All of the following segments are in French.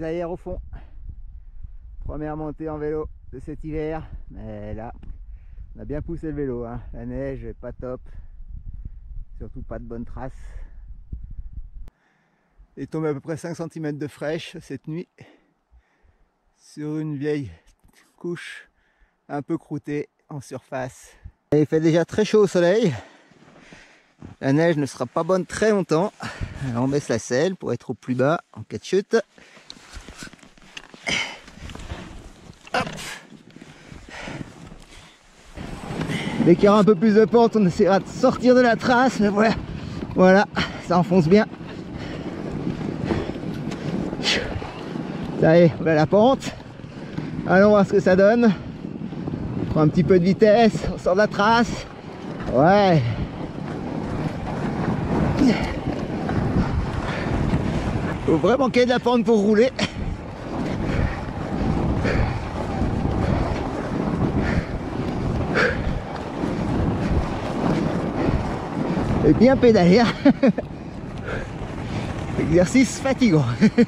les au fond. Première montée en vélo de cet hiver. Mais là, on a bien poussé le vélo. hein. La neige est pas top. Surtout pas de bonnes traces. Il est tombé à peu près 5 cm de fraîche cette nuit. Sur une vieille couche un peu croûtée en surface. Il fait déjà très chaud au soleil. La neige ne sera pas bonne très longtemps. On baisse la selle pour être au plus bas en cas de chute. Dès qu'il y aura un peu plus de pente, on essaiera de sortir de la trace. Mais voilà, voilà, ça enfonce bien. Ça y est, voilà la pente. Allons voir ce que ça donne. On prend un petit peu de vitesse, on sort de la trace. Ouais. Faut vraiment qu'il y ait de la pente pour rouler. Et bien pédaler. Exercice fatigant.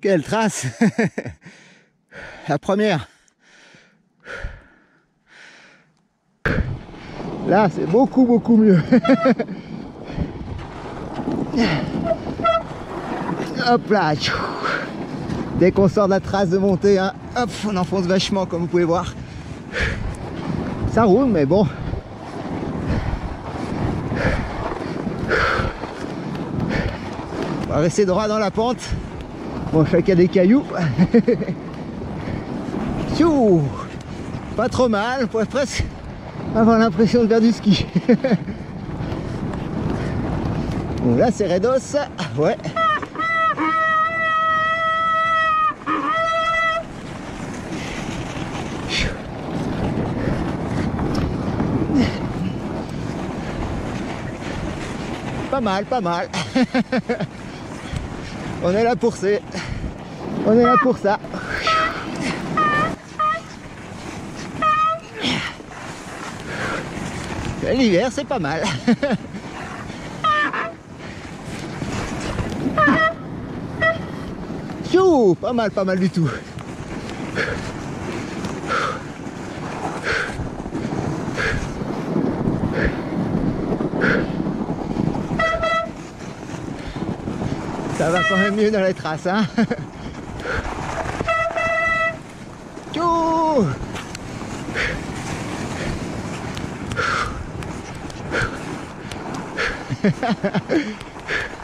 Quelle trace La première. Là, c'est beaucoup, beaucoup mieux. Hop là. Dès qu'on sort de la trace de montée, hein, hop, on enfonce vachement, comme vous pouvez voir. Ça roule, mais bon. On va rester droit dans la pente. Bon, a des cailloux. Tchou Pas trop mal, on pourrait presque avoir l'impression de faire du ski. bon, là c'est Redos, ouais. Pas mal, pas mal. On est là pour ça. On est là pour ça. L'hiver, c'est pas mal. Pas mal, pas mal du tout. Ça va quand même mieux dans les traces, hein. Tchou